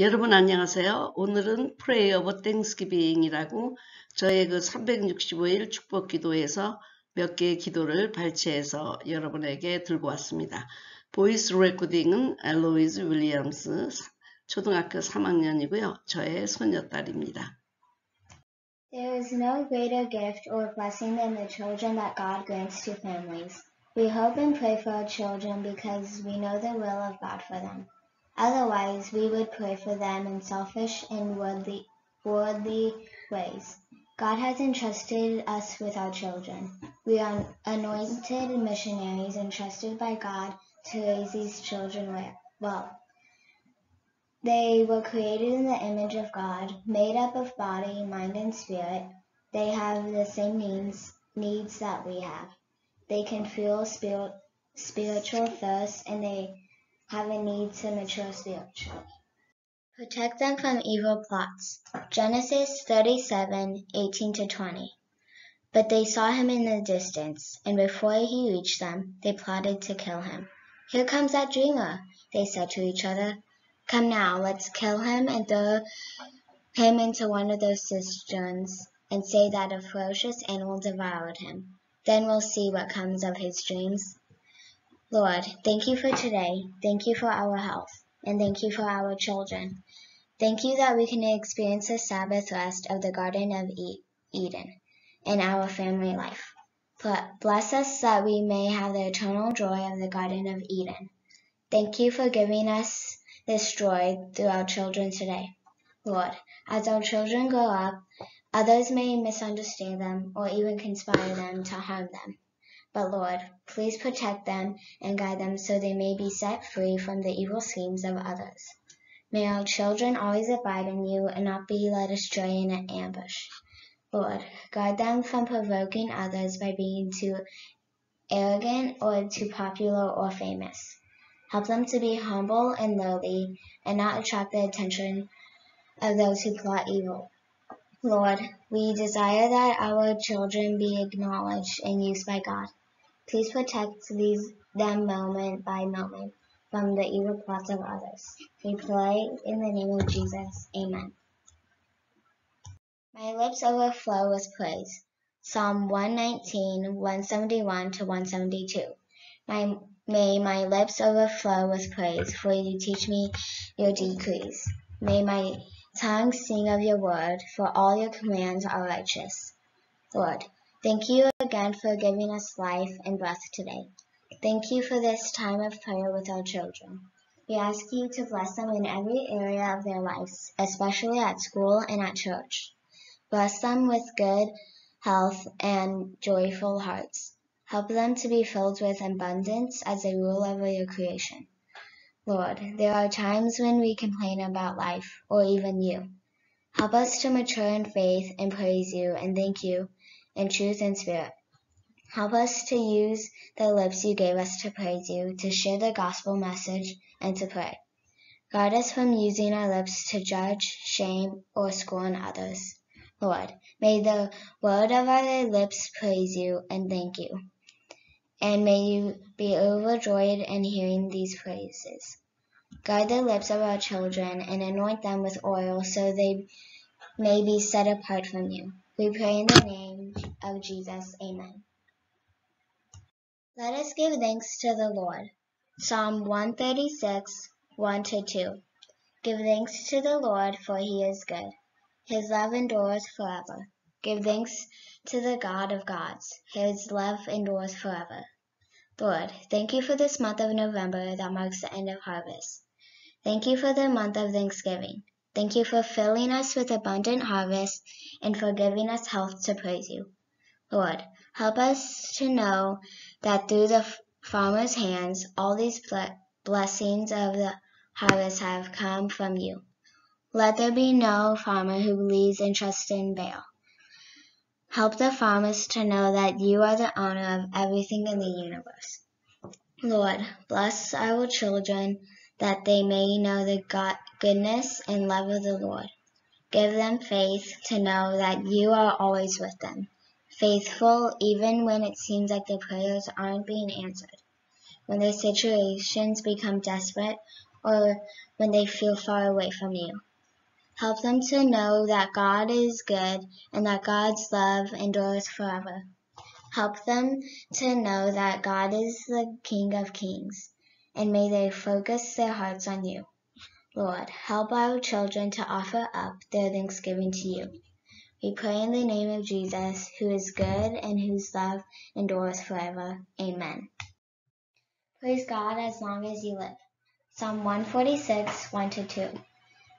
여러분 안녕하세요. 오늘은 Pray of Thanksgiving이라고 저의 그 365일 축복 기도에서 몇 개의 기도를 발췌해서 여러분에게 들고 왔습니다. 보이스 레코딩은 엘로이즈 윌리엄스 초등학교 3학년이고요. 저의 손녀딸입니다. There is no greater gift or blessing than the children that God grants to families. We hope and pray for our children because we know the will of God for them. Otherwise, we would pray for them in selfish and worldly, worldly ways. God has entrusted us with our children. We are anointed missionaries entrusted by God to raise these children well. They were created in the image of God, made up of body, mind, and spirit. They have the same needs, needs that we have. They can feel spirit, spiritual thirst and they have a need to mature spiritually. Protect them from evil plots. Genesis 37, 18 to 20. But they saw him in the distance, and before he reached them, they plotted to kill him. Here comes that dreamer, they said to each other. Come now, let's kill him and throw him into one of those cisterns and say that a ferocious animal devoured him. Then we'll see what comes of his dreams. Lord, thank you for today. Thank you for our health. And thank you for our children. Thank you that we can experience the Sabbath rest of the Garden of Eden in our family life. Bless us that we may have the eternal joy of the Garden of Eden. Thank you for giving us this joy through our children today. Lord, as our children grow up, others may misunderstand them or even conspire them to harm them. But Lord, please protect them and guide them so they may be set free from the evil schemes of others. May our children always abide in you and not be led astray in an ambush. Lord, guard them from provoking others by being too arrogant or too popular or famous. Help them to be humble and lowly and not attract the attention of those who plot evil. Lord, we desire that our children be acknowledged and used by God. Please protect these them moment by moment from the evil plots of others. We pray in the name of Jesus. Amen. My lips overflow with praise. Psalm 119, 171 to 172. My, may my lips overflow with praise, for you teach me your decrees. May my tongue sing of your word, for all your commands are righteous. Lord, Thank you again for giving us life and breath today. Thank you for this time of prayer with our children. We ask you to bless them in every area of their lives, especially at school and at church. Bless them with good health and joyful hearts. Help them to be filled with abundance as they rule over your creation. Lord, there are times when we complain about life or even you. Help us to mature in faith and praise you and thank you in truth and spirit. Help us to use the lips you gave us to praise you, to share the gospel message, and to pray. Guard us from using our lips to judge, shame, or scorn others. Lord, may the word of our lips praise you and thank you. And may you be overjoyed in hearing these praises. Guard the lips of our children and anoint them with oil so they may be set apart from you. We pray in the name of Jesus. Amen. Let us give thanks to the Lord. Psalm 136, 1 to 2. Give thanks to the Lord, for he is good. His love endures forever. Give thanks to the God of gods. His love endures forever. Lord, thank you for this month of November that marks the end of harvest. Thank you for the month of Thanksgiving. Thank you for filling us with abundant harvest and for giving us health to praise you. Lord, help us to know that through the farmer's hands, all these blessings of the harvest have come from you. Let there be no farmer who believes and trusts in Baal. Help the farmers to know that you are the owner of everything in the universe. Lord, bless our children that they may know the God, goodness and love of the Lord. Give them faith to know that you are always with them, faithful even when it seems like their prayers aren't being answered, when their situations become desperate, or when they feel far away from you. Help them to know that God is good and that God's love endures forever. Help them to know that God is the King of Kings, and may they focus their hearts on you. Lord, help our children to offer up their thanksgiving to you. We pray in the name of Jesus, who is good and whose love endures forever. Amen. Praise God as long as you live. Psalm 146, 1 to 2.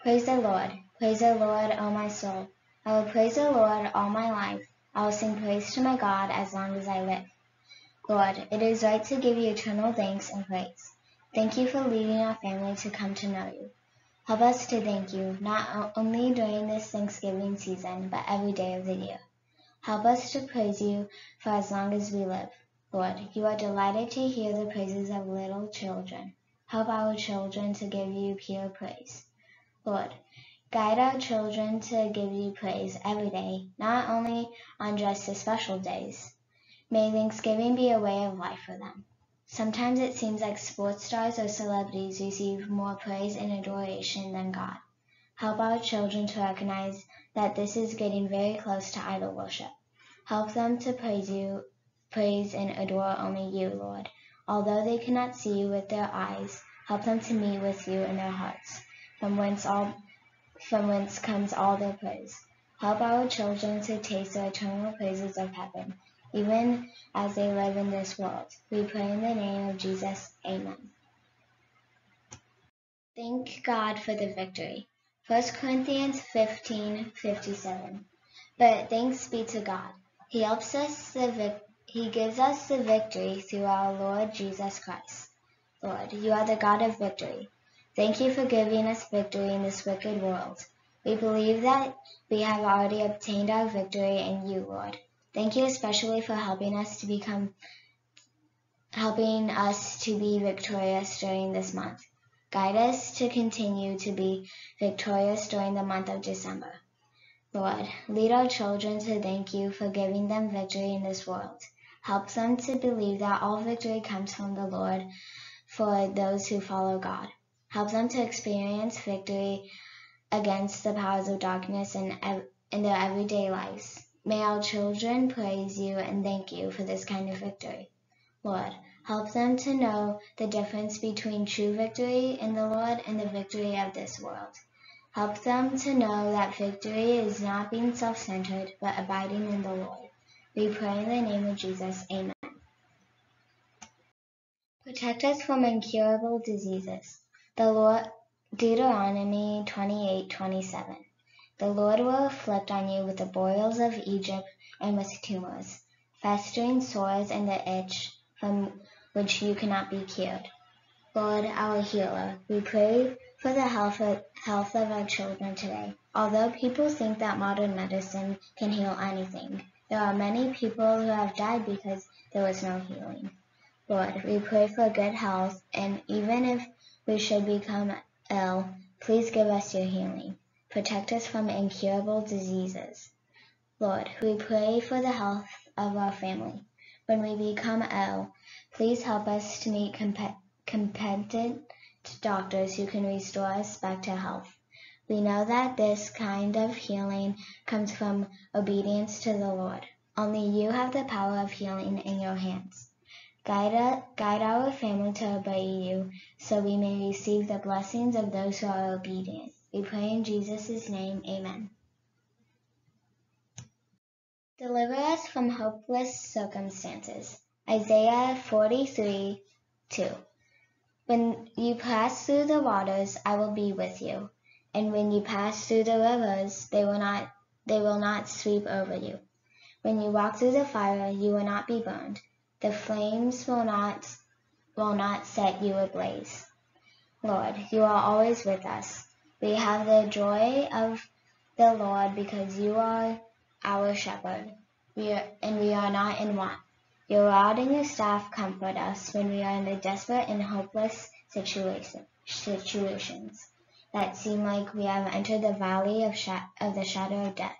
Praise the Lord. Praise the Lord, O my soul. I will praise the Lord all my life. I will sing praise to my God as long as I live. Lord, it is right to give you eternal thanks and praise. Thank you for leading our family to come to know you. Help us to thank you, not only during this Thanksgiving season, but every day of the year. Help us to praise you for as long as we live. Lord, you are delighted to hear the praises of little children. Help our children to give you pure praise. Lord, guide our children to give you praise every day, not only on just the special days. May Thanksgiving be a way of life for them. Sometimes it seems like sports stars or celebrities receive more praise and adoration than God. Help our children to recognize that this is getting very close to idol worship. Help them to praise you, praise and adore only you, Lord. Although they cannot see you with their eyes, help them to meet with you in their hearts from whence all from whence comes all their praise. Help our children to taste the eternal praises of heaven, even as they live in this world. We pray in the name of Jesus. Amen. Thank God for the victory. 1 Corinthians 15:57. But thanks be to God. He helps us the vic- he gives us the victory through our Lord Jesus Christ. Lord, you are the God of victory. Thank you for giving us victory in this wicked world. We believe that we have already obtained our victory in you, Lord. Thank you especially for helping us to become helping us to be victorious during this month. Guide us to continue to be victorious during the month of December. Lord, lead our children to thank you for giving them victory in this world. Help them to believe that all victory comes from the Lord for those who follow God. Help them to experience victory against the powers of darkness in, in their everyday lives. May our children praise you and thank you for this kind of victory. Lord, help them to know the difference between true victory in the Lord and the victory of this world. Help them to know that victory is not being self-centered, but abiding in the Lord. We pray in the name of Jesus. Amen. Protect us from incurable diseases. The Lord, Deuteronomy 28:27. The Lord will afflict on you with the boils of Egypt and with tumors, festering sores and the itch from which you cannot be cured. Lord, our healer, we pray for the health of, health of our children today. Although people think that modern medicine can heal anything, there are many people who have died because there was no healing. Lord, we pray for good health, and even if we should become ill, please give us your healing. Protect us from incurable diseases. Lord, we pray for the health of our family. When we become ill, please help us to meet comp- competent doctors who can restore us back to health. We know that this kind of healing comes from obedience to the Lord. Only you have the power of healing in your hands. Guide, guide our family to obey you, so we may receive the blessings of those who are obedient. We pray in Jesus' name, amen. Deliver us from hopeless circumstances. Isaiah 43, 2. When you pass through the waters, I will be with you. And when you pass through the rivers, they will not, they will not sweep over you. When you walk through the fire, you will not be burned the flames will not will not set you ablaze. Lord, you are always with us. We have the joy of the Lord because you are our shepherd. We are, and we are not in want. Your rod and your staff comfort us when we are in the desperate and hopeless situation, situations that seem like we have entered the valley of, of the shadow of death.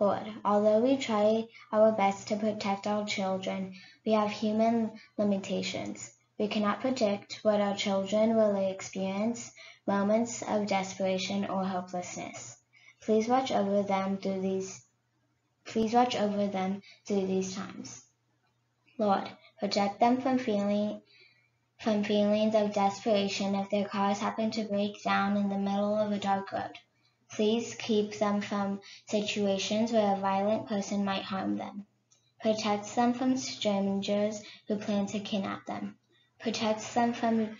Lord, although we try our best to protect our children, we have human limitations. We cannot predict what our children will experience, moments of desperation or hopelessness. Please watch over them through these please watch over them through these times. Lord, protect them from feeling from feelings of desperation if their cars happen to break down in the middle of a dark road. Please keep them from situations where a violent person might harm them. Protect them from strangers who plan to kidnap them. Protect them from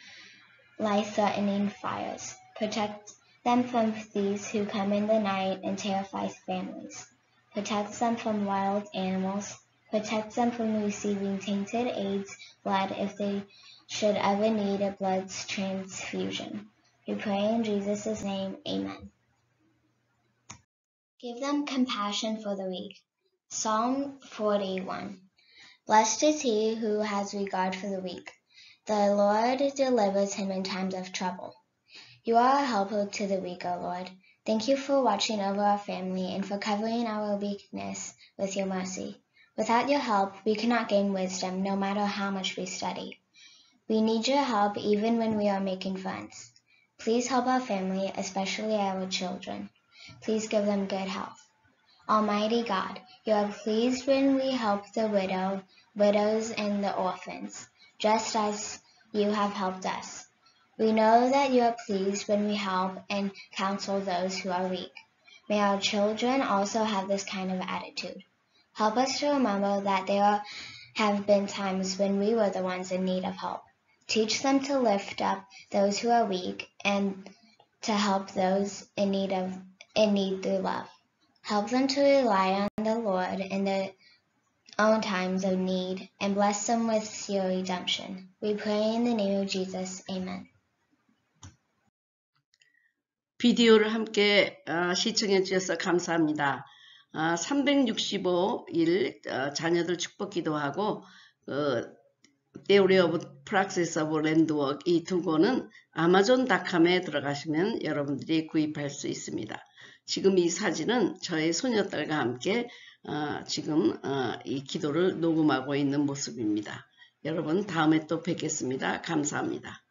life-threatening fires. Protect them from thieves who come in the night and terrify families. Protect them from wild animals. Protect them from receiving tainted AIDS blood if they should ever need a blood transfusion. We pray in Jesus' name, amen. Give them compassion for the weak. Psalm 41. Blessed is he who has regard for the weak. The Lord delivers him in times of trouble. You are a helper to the weak, O Lord. Thank you for watching over our family and for covering our weakness with your mercy. Without your help, we cannot gain wisdom, no matter how much we study. We need your help even when we are making friends. Please help our family, especially our children. Please give them good health. Almighty God, you are pleased when we help the widow, widows, and the orphans, just as you have helped us. We know that you are pleased when we help and counsel those who are weak. May our children also have this kind of attitude. Help us to remember that there have been times when we were the ones in need of help. Teach them to lift up those who are weak and to help those in need of in need through love. Help them to rely on the Lord in their own times of need and bless them with your redemption. We pray in the name of Jesus. Amen. 비디오를 함께 어, 시청해 주셔서 감사합니다. 어, 365일 어, 자녀들 축복 기도하고 어, Theory of Praxis of Landwork 이 두 권은 아마존닷컴에 들어가시면 여러분들이 구입할 수 있습니다. 지금 이 사진은 저의 소녀딸과 함께 어, 지금 어, 이 기도를 녹음하고 있는 모습입니다. 여러분 다음에 또 뵙겠습니다. 감사합니다.